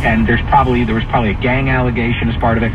and there's probably there was probably a gang allegation as part of it.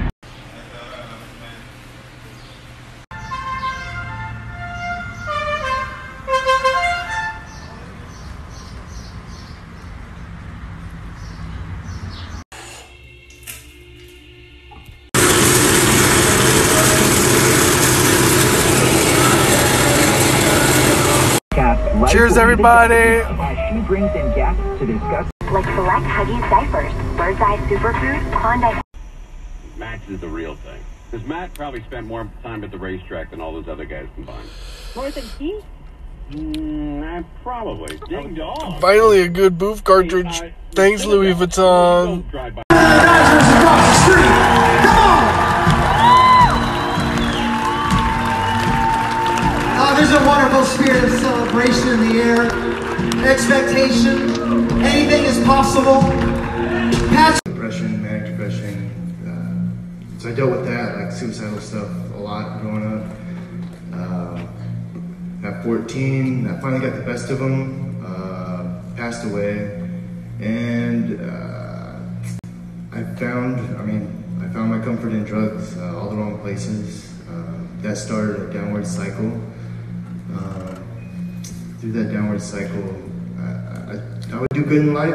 Cheers, everybody. As she brings in guests to discuss like select Huggies diapers, Bird's Eye Superfood, Klondike. Max is the real thing. Because Matt probably spent more time at the racetrack than all those other guys combined. More than he? Mm, eh, probably. Ding dong. Finally, a good booth cartridge. Thanks, Louis Vuitton. A wonderful spirit of celebration in the air, expectation. Anything is possible. Depression, manic depression. Uh, so I dealt with that, like suicidal stuff, a lot growing up. Uh, at 14, I finally got the best of them. Uh, passed away, and uh, I found, I mean, I found my comfort in drugs, uh, all the wrong places. Uh, that started a downward cycle. Through that downward cycle, I, I, I would do good in life.